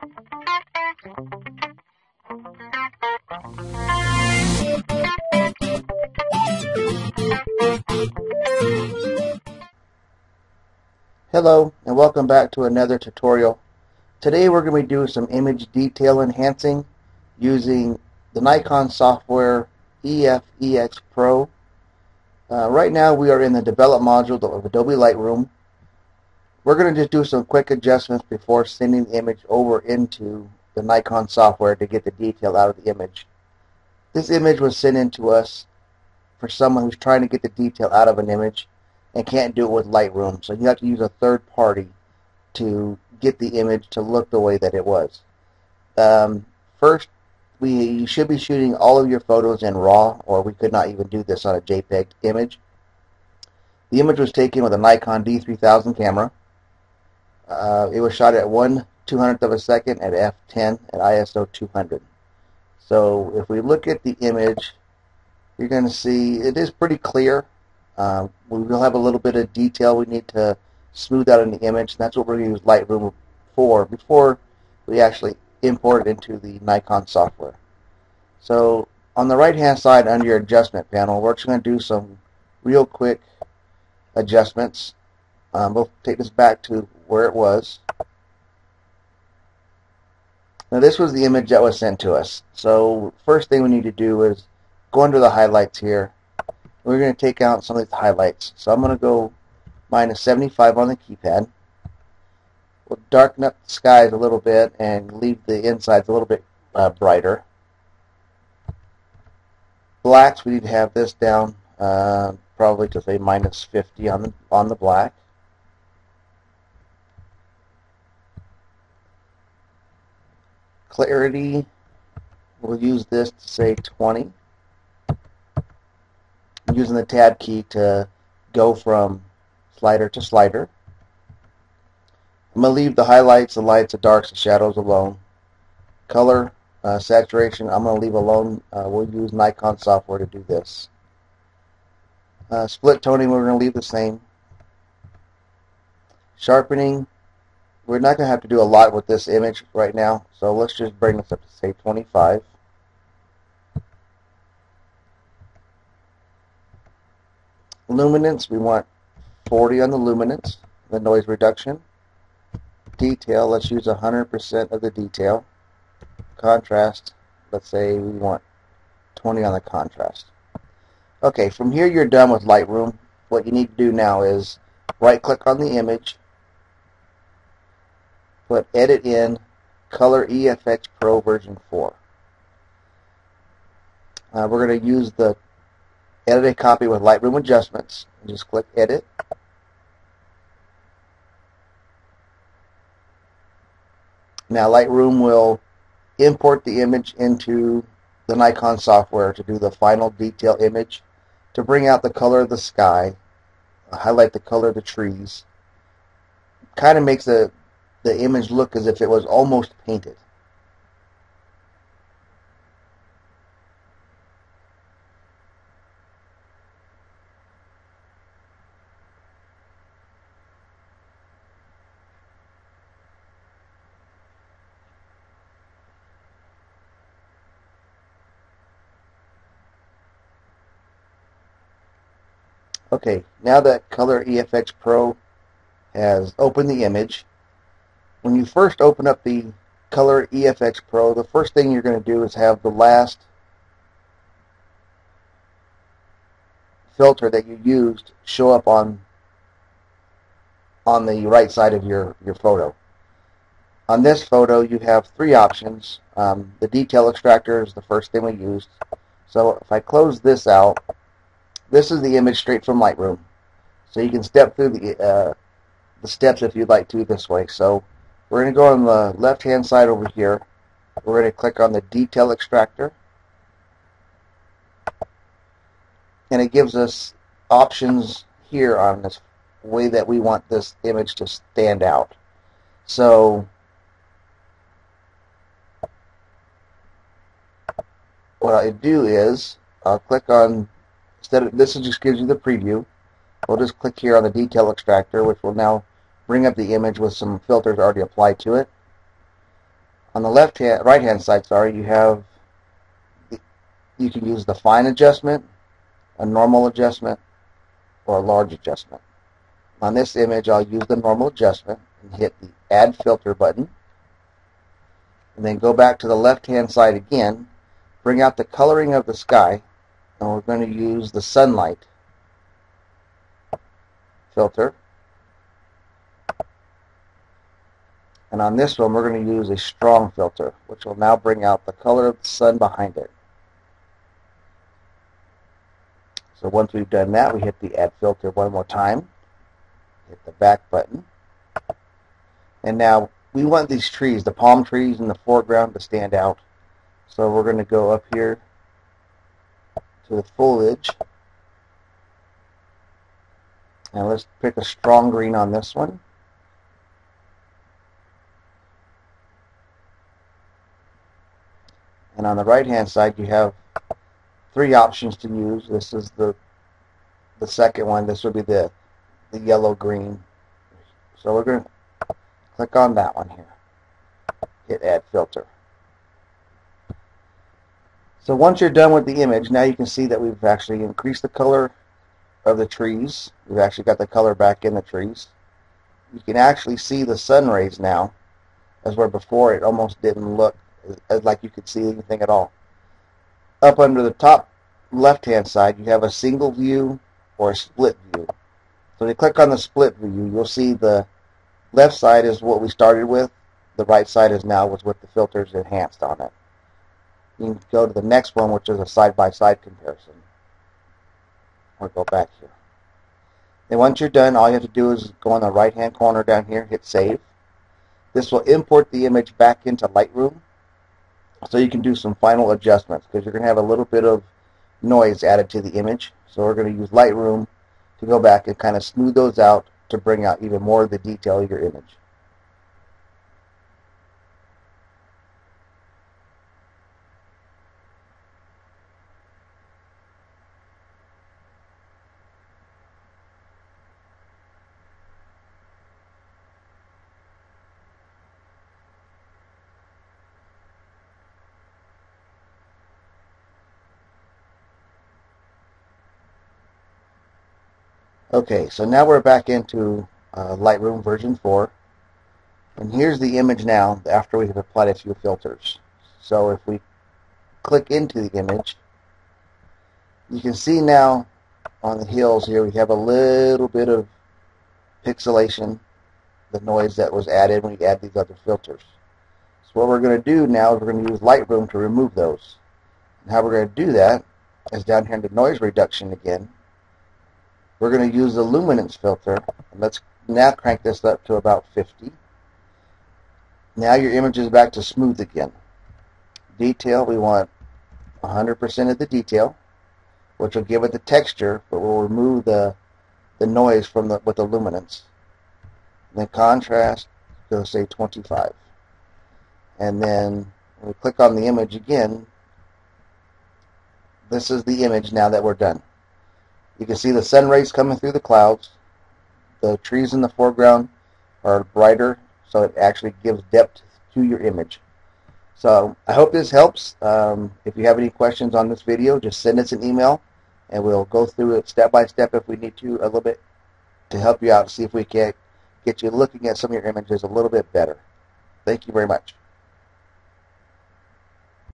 Hello and welcome back to another tutorial. Today we're going to be doing some image detail enhancing using the Nikon software EFEX Pro. Uh, right now we are in the develop module of Adobe Lightroom. We're going to just do some quick adjustments before sending the image over into the Nikon software to get the detail out of the image. This image was sent in to us for someone who's trying to get the detail out of an image and can't do it with Lightroom. So you have to use a third party to get the image to look the way that it was. Um, first, we you should be shooting all of your photos in RAW, or we could not even do this on a JPEG image. The image was taken with a Nikon D3000 camera. Uh, it was shot at 1 200th of a second at f10 at ISO 200. So if we look at the image, you're going to see it is pretty clear. Uh, we will have a little bit of detail we need to smooth out in the image, and that's what we're going to use Lightroom for before we actually import it into the Nikon software. So on the right hand side under your adjustment panel, we're just going to do some real quick adjustments. Um, we'll take this back to where it was. Now this was the image that was sent to us. So first thing we need to do is go under the highlights here we're going to take out some of the highlights. So I'm going to go minus 75 on the keypad. We'll darken up the skies a little bit and leave the insides a little bit uh, brighter. Blacks, we need to have this down uh, probably to say minus 50 on the, on the black. Clarity, we'll use this to say 20 using the tab key to go from slider to slider. I'm going to leave the highlights, the lights, the darks, the shadows alone. Color, uh, saturation, I'm going to leave alone. Uh, we'll use Nikon software to do this. Uh, split toning, we're going to leave the same. Sharpening, we're not going to have to do a lot with this image right now, so let's just bring this up to say 25. Luminance, we want 40 on the luminance, the noise reduction. Detail, let's use 100% of the detail. Contrast, let's say we want 20 on the contrast. Okay, from here you're done with Lightroom. What you need to do now is right click on the image, put Edit in, Color Efex Pro version 4. Uh, we're going to use the edit a copy with Lightroom adjustments. Just click Edit. Now Lightroom will import the image into the Nikon software to do the final detail image to bring out the color of the sky, highlight the color of the trees. Kind of makes the, the image look as if it was almost painted. Okay, now that Color Efex Pro has opened the image, when you first open up the Color Efex Pro, the first thing you're going to do is have the last filter that you used show up on on the right side of your, your photo. On this photo, you have three options. Um, the detail extractor is the first thing we used. So if I close this out, this is the image straight from Lightroom. So you can step through the, uh, the steps if you'd like to this way. So we're going to go on the left-hand side over here. We're going to click on the Detail Extractor. And it gives us options here on this way that we want this image to stand out. So what I do is I'll click on Instead of, this just gives you the preview. We'll just click here on the detail extractor, which will now bring up the image with some filters already applied to it. On the left hand, right hand side, sorry, you have you can use the fine adjustment, a normal adjustment, or a large adjustment. On this image, I'll use the normal adjustment and hit the Add Filter button. And then go back to the left-hand side again, bring out the coloring of the sky, and we're going to use the sunlight filter. And on this one, we're going to use a strong filter, which will now bring out the color of the sun behind it. So once we've done that, we hit the Add Filter one more time. Hit the back button. And now we want these trees, the palm trees in the foreground to stand out. So we're going to go up here to the foliage. And let's pick a strong green on this one. And on the right hand side you have three options to use. This is the the second one. This would be the the yellow green. So we're going to click on that one here. Hit add filter. So once you're done with the image, now you can see that we've actually increased the color of the trees. We've actually got the color back in the trees. You can actually see the sun rays now, as where before it almost didn't look Uh, like you could see anything at all up under the top left hand side you have a single view or a split view. So when you click on the split view you'll see the left side is what we started with, the right side is now with the filters enhanced on it. You can go to the next one which is a side-by-side -side comparison. Or go back here. Then once you're done all you have to do is go on the right hand corner down here, hit save. This will import the image back into Lightroom so you can do some final adjustments because you're going to have a little bit of noise added to the image. So we're going to use Lightroom to go back and kind of smooth those out to bring out even more of the detail of your image. Okay, so now we're back into uh, Lightroom version 4. And here's the image now after we have applied a few filters. So if we click into the image, you can see now on the hills here we have a little bit of pixelation, the noise that was added when you add these other filters. So what we're going to do now is we're going to use Lightroom to remove those. And how we're going to do that is down here in the noise reduction again, we're going to use the luminance filter. Let's now crank this up to about 50. Now your image is back to smooth again. Detail, we want 100% of the detail, which will give it the texture, but will remove the the noise from the with the luminance. And then contrast, go say 25. And then we click on the image again, this is the image now that we're done. You can see the sun rays coming through the clouds. The trees in the foreground are brighter, so it actually gives depth to your image. So I hope this helps. Um, if you have any questions on this video, just send us an email, and we'll go through it step by step if we need to a little bit to help you out, and see if we can get you looking at some of your images a little bit better. Thank you very much.